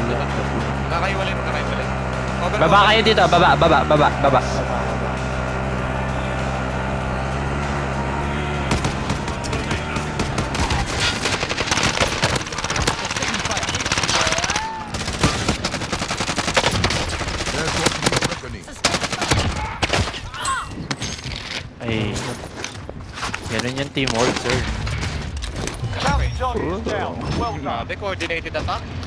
Tatlo, tatlo. Kakaiwalay mo, kakaiwalay. Over, Baba over. kayo dito, baba, baba, baba, baba. Ay. Ganun yung teamwork, sir. Bounty target is down. Well done. Grabe, coordinated attack.